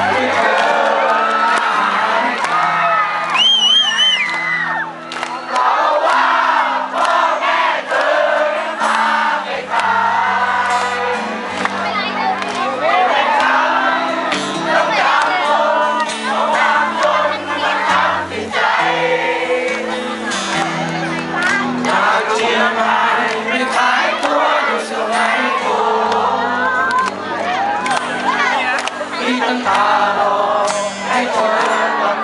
Yeah.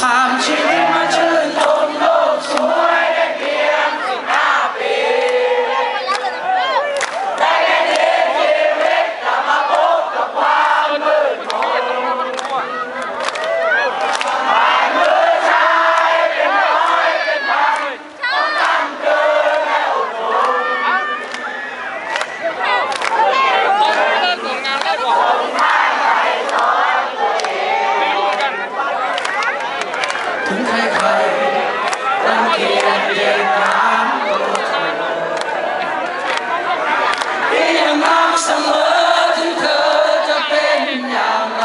ความชีวิต เสมอถึงเธอจะเป็นอย่างไร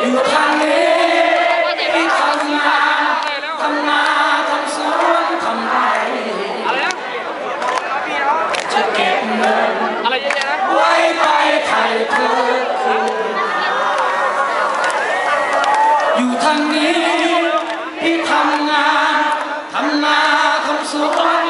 อยู่ทางนี้ที่ทำงานทำนาทำสวนทำไรจะเก็บเงินไว้ไปไถ่เธออยู่ทางนี้ที่ทำงานทำนาทำสวน